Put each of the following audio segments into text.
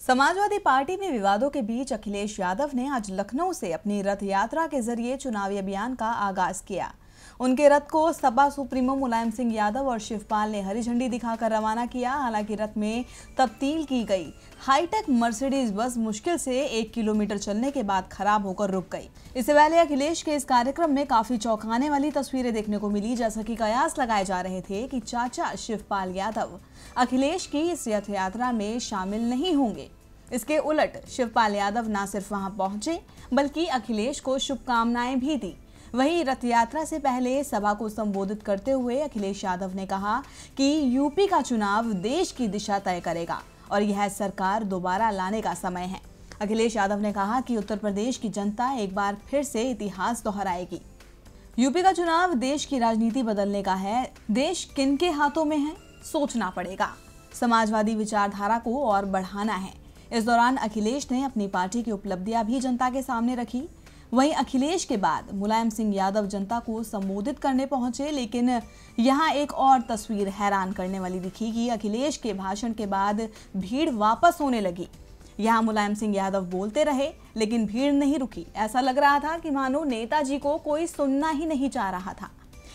Samajwadi party में विवादों के बीच अखिलेश यादव ने आज लखनऊ से अपनी रथ यात्रा के ज़रिए चुनावी अभियान का आगाज़ किया। उनके रथ को सपा सुप्रीमो मुलायम सिंह यादव और शिवपाल ने हरी झंडी दिखाकर रवाना किया। हालाँकि रथ में तब्दील की गई। हाईटेक मर्सिडीज बस मुश्किल से एक किलोमीटर चलने के बाद खराब होकर रुक गई। इससे पहले अखिलेश के इस कार्यक्रम में काफ़ी चौंकाने वाली तस्वीरें देखने को मिली, जैसा कि कयास लगाए जा रहे थे कि चाचा शिवपाल यादव अखिलेश की इस रथ यात्रा में शामिल नहीं होंगे। इसके उलट शिवपाल यादव न सिर्फ़ वहाँ पहुँचे, बल्कि अखिलेश को शुभकामनाएँ भी दी। वहीं रथ यात्रा से पहले सभा को संबोधित करते हुए अखिलेश यादव ने कहा कि यूपी का चुनाव देश की दिशा तय करेगा और यह सरकार दोबारा लाने का समय है। अखिलेश यादव ने कहा कि उत्तर प्रदेश की जनता एक बार फिर से इतिहास दोहराएगी। यूपी का चुनाव देश की राजनीति बदलने का है। देश किन के हाथों में है, सोचना पड़ेगा। समाजवादी विचारधारा को और बढ़ाना है। इस दौरान अखिलेश ने अपनी पार्टी की उपलब्धियाँ भी जनता के सामने रखी। वहीं अखिलेश के बाद मुलायम सिंह यादव जनता को संबोधित करने पहुँचे, लेकिन यहाँ एक और तस्वीर हैरान करने वाली दिखी कि अखिलेश के भाषण के बाद भीड़ वापस होने लगी। यहाँ मुलायम सिंह यादव बोलते रहे, लेकिन भीड़ नहीं रुकी। ऐसा लग रहा था कि मानो नेताजी को कोई सुनना ही नहीं चाह रहा था।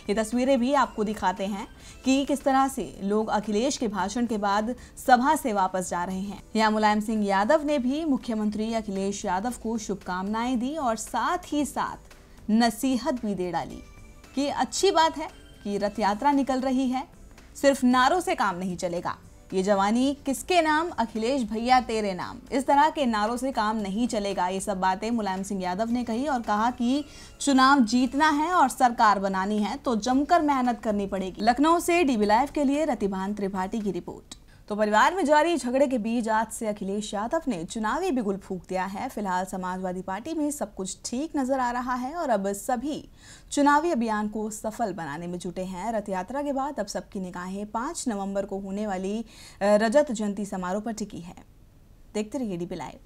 ये तस्वीरें भी आपको दिखाते हैं कि किस तरह से लोग अखिलेश के भाषण के बाद सभा से वापस जा रहे हैं। यहाँ मुलायम सिंह यादव ने भी मुख्यमंत्री अखिलेश यादव को शुभकामनाएँ दी और साथ ही साथ नसीहत भी दे डाली। कि अच्छी बात है कि रथ यात्रा निकल रही है। सिर्फ़ नारों से काम नहीं चलेगा। ये जवानी किसके नाम? अखिलेश भैया तेरे नाम। इस तरह के नारों से काम नहीं चलेगा, ये सब बातें मुलायम सिंह यादव ने कही और कहा कि चुनाव जीतना है और सरकार बनानी है तो जमकर मेहनत करनी पड़ेगी। लखनऊ से डीबी लाइव के लिए रतिभान त्रिपाठी की रिपोर्ट। तो परिवार में जारी झगड़े के बीच आज से अखिलेश यादव ने चुनावी बिगुल फूक दिया है। फ़िलहाल समाजवादी पार्टी में सब कुछ ठीक नज़र आ रहा है और अब सभी चुनावी अभियान को सफल बनाने में जुटे हैं। रथ यात्रा के बाद अब सबकी निगाहें पाँच नवंबर को होने वाली रजत जयंती समारोह पर टिकी है। देखते रहिए डीबी लाइव।